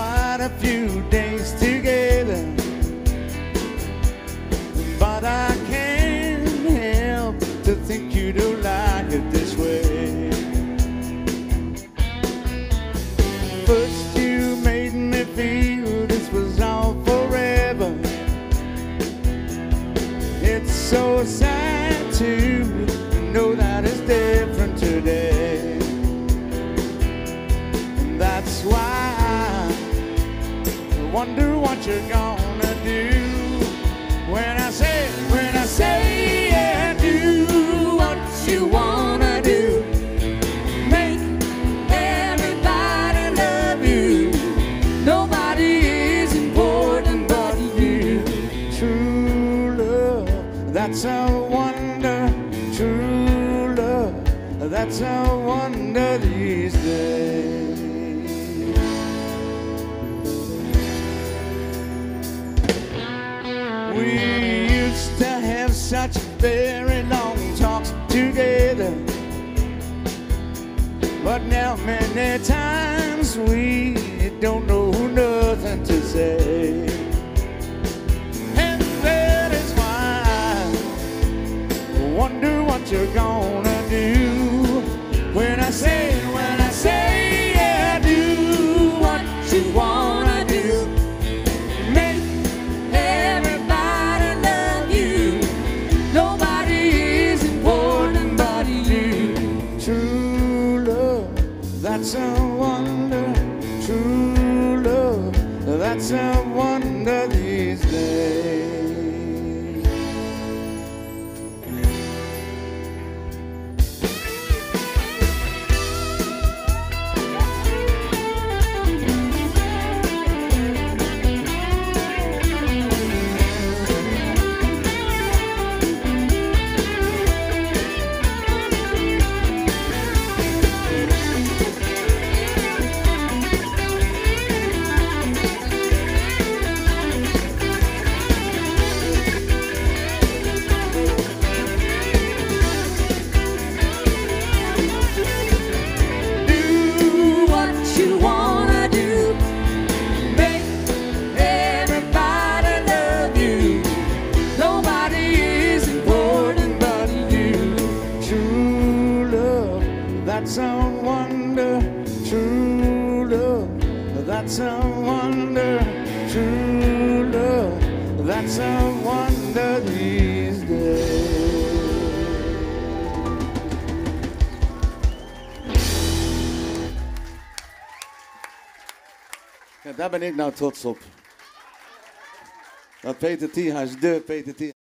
quite a few days together, but I can't help to think you do like it this way. First you made me feel this was all forever. It's so sad to. Wonder what you're gonna do when I say, when I say, yeah, do what you wanna do. Make everybody love you. Nobody is important but you. True love, that's a wonder. True love, that's a wonder these days. We used to have such very long talks together. But now many times we don't know that's a wonder. True love, that's a wonder these days. That's a wonder. True love, that's a wonder. True love, that's a wonder these days. Ja, daar ben ik nou trots op. Dat Peter Thiehuis, de Peter Thiehuis.